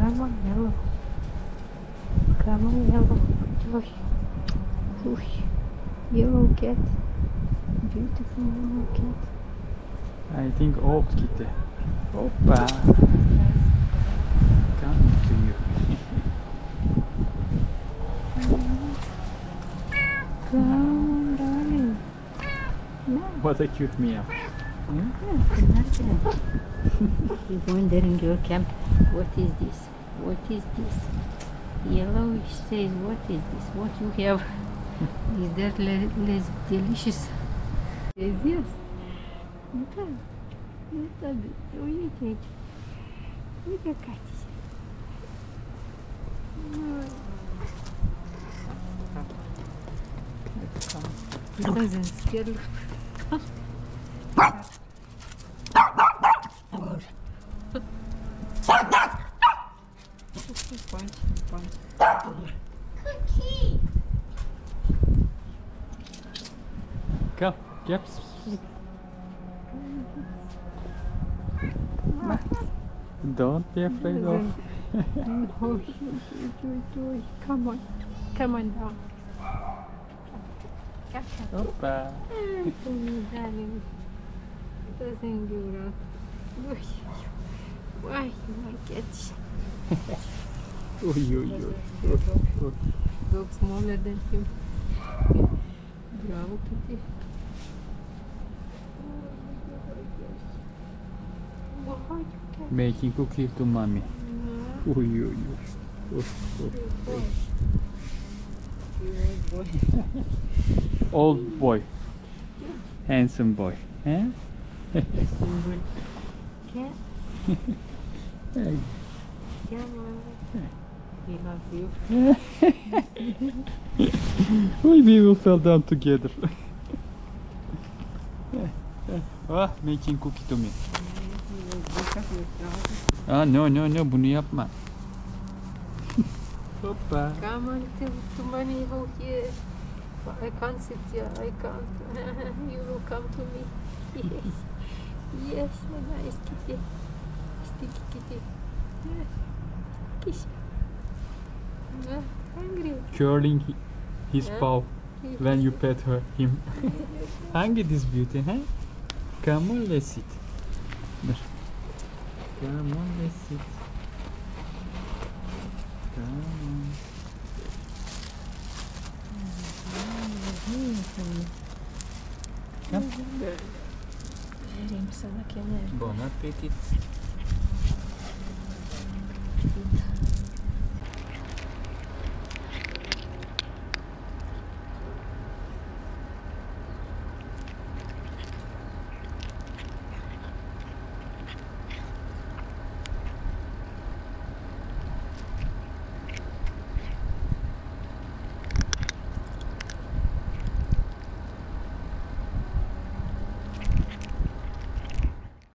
Come on, yellow. Come on, yellow. Josh. Josh. Yellow cat. Beautiful yellow cat. I think Oak gitti. Hoppa. Come to you. Come on, darling. What a cute meow. Hmm? He's wondering your camp. What is this? What is this? Yellow says, what is this? What you have? is that le- less delicious? Yes, yes. Это, это, увидите, это Катя. He doesn't scare Punch, Come. Yep. Don't be afraid of. Come on, come on down. Come on. Hoppa. darling. Doesn't give out. Why you like it? Dog smaller than him. Bravo, Kitty. You? Making cookie to mommy. Oj. Oj, oj. Old boy. Handsome boy. Cat. Hey. He loves you. we will fell down together. ah, making cookie to me. Look up your. Ah, no, no, no, bunu yapma. Hoppa. Come on to, to money out here. I can't sit here. I can't. you will come to me. Yes. Yes, a nice kitty. Sticky kitty. Yes. Kiss. Uh, hungry. Curling his Yeah. paw when you pet her, him. Hangi this beauty, huh? Come on, let's sit. Come on, let's sit. Come é on. Come Vereyim sana kenarı. Bon appetit. Bon appetit.